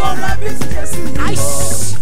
sọ̀rọ̀ ẹbí ti jẹ́